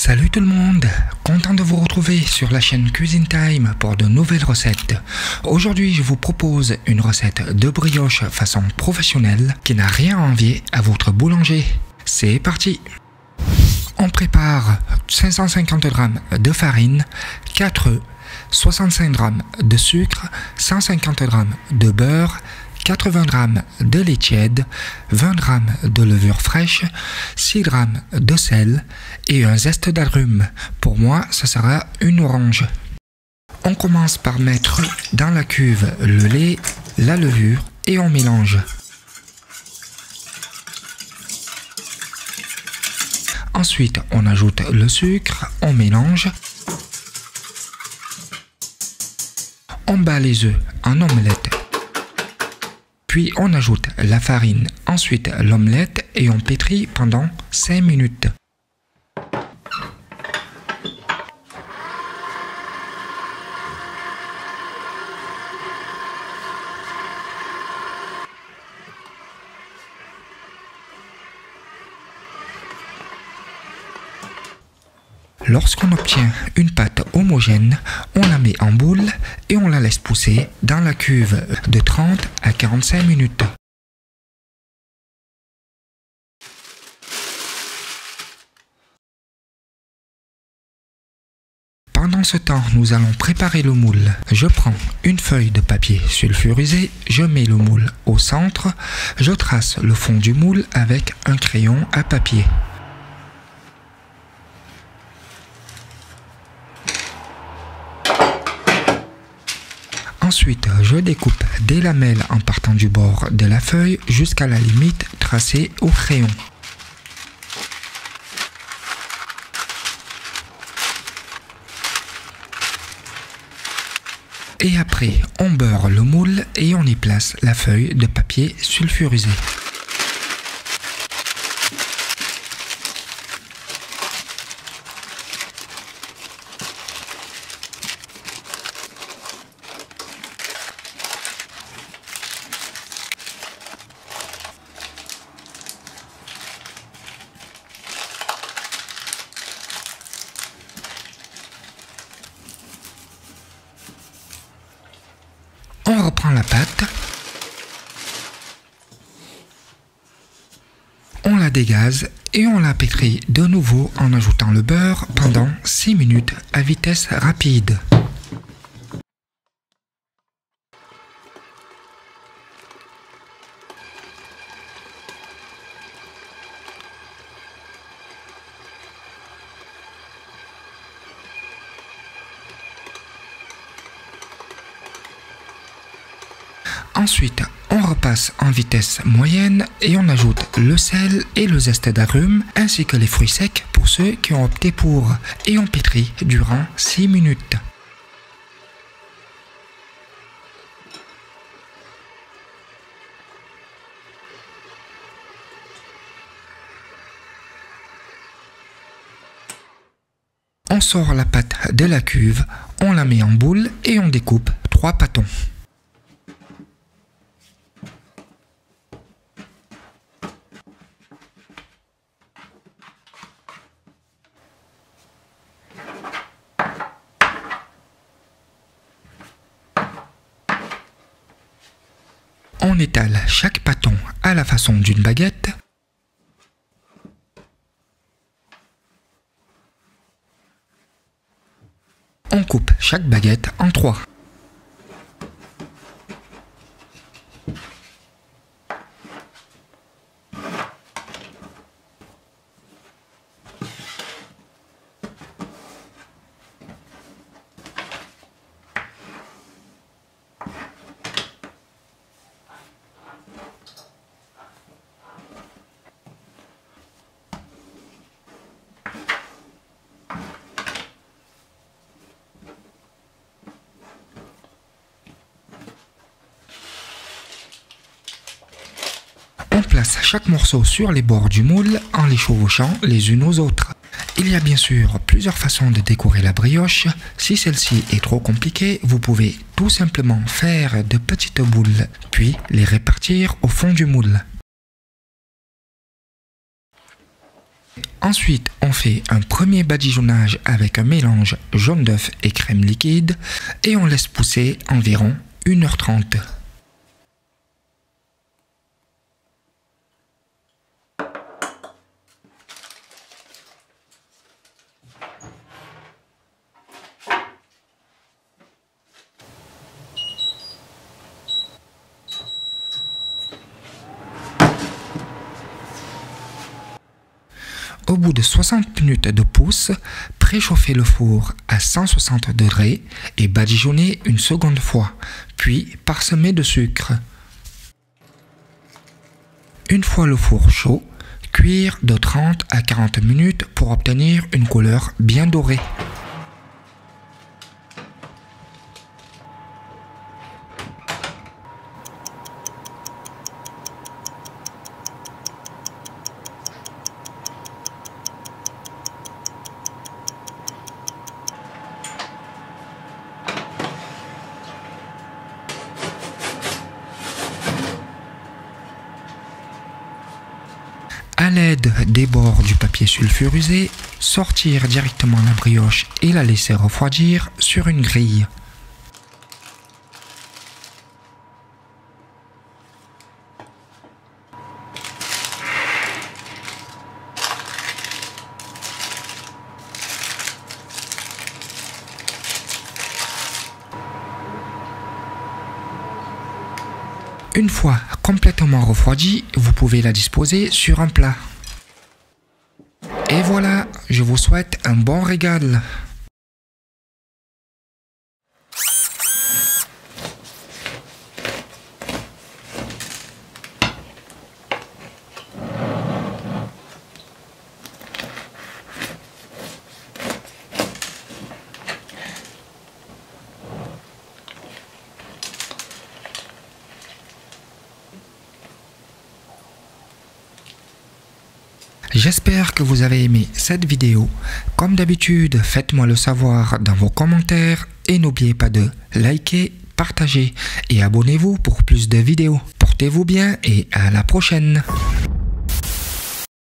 Salut tout le monde, content de vous retrouver sur la chaîne Cuisine Time pour de nouvelles recettes. Aujourd'hui je vous propose une recette de brioche façon professionnelle qui n'a rien à envier à votre boulanger. C'est parti On prépare 550 g de farine, 4 œufs, 65 g de sucre, 150 g de beurre, 80 g de lait tiède, 20 g de levure fraîche, 6 g de sel et un zeste d'agrumes. Pour moi, ce sera une orange. On commence par mettre dans la cuve le lait, la levure et on mélange. Ensuite, on ajoute le sucre, on mélange. On bat les œufs en omelette puis on ajoute la farine, ensuite l'omelette et on pétrit pendant 5 minutes. Lorsqu'on obtient une pâte homogène, on la met en boule et on la laisse pousser dans la cuve de 30 à 45 minutes. Pendant ce temps, nous allons préparer le moule. Je prends une feuille de papier sulfurisé, je mets le moule au centre, je trace le fond du moule avec un crayon à papier. Ensuite, je découpe des lamelles en partant du bord de la feuille jusqu'à la limite tracée au crayon. Et après, on beurre le moule et on y place la feuille de papier sulfurisé. On reprend la pâte. On la dégaze et on la pétrit de nouveau en ajoutant le beurre pendant 6 minutes à vitesse rapide. Ensuite, on repasse en vitesse moyenne et on ajoute le sel et le zeste d'agrumes ainsi que les fruits secs pour ceux qui ont opté pour et on pétrit durant 6 minutes. On sort la pâte de la cuve, on la met en boule et on découpe trois pâtons. On étale chaque pâton à la façon d'une baguette. On coupe chaque baguette en trois. On chaque morceau sur les bords du moule en les chevauchant les unes aux autres. Il y a bien sûr plusieurs façons de décorer la brioche. Si celle-ci est trop compliquée, vous pouvez tout simplement faire de petites boules, puis les répartir au fond du moule. Ensuite, on fait un premier badigeonnage avec un mélange jaune d'œuf et crème liquide et on laisse pousser environ 1h30. Au bout de 60 minutes de pousse, préchauffez le four à 160 degrés et badigeonnez une seconde fois, puis parsemez de sucre. Une fois le four chaud, cuire de 30 à 40 minutes pour obtenir une couleur bien dorée. À des bords du papier sulfurisé, sortir directement la brioche et la laisser refroidir sur une grille. Une fois complètement refroidie, vous pouvez la disposer sur un plat. Voilà, je vous souhaite un bon régal. J'espère que vous avez aimé cette vidéo. Comme d'habitude, faites-moi le savoir dans vos commentaires et n'oubliez pas de liker, partager et abonnez-vous pour plus de vidéos. Portez-vous bien et à la prochaine.